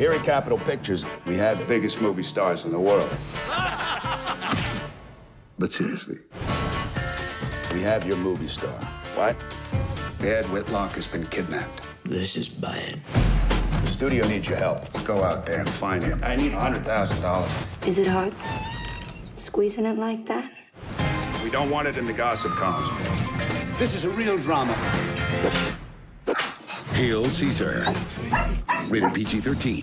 Here at Capitol Pictures, we have the biggest movie stars in the world. But seriously, we have your movie star. What? Baird Whitlock has been kidnapped. This is bad. The studio needs your help. Go out there and find him. I need $100,000. Is it hard squeezing it like that? We don't want it in the gossip columns. This is a real drama. Hail Caesar. Rated PG 13.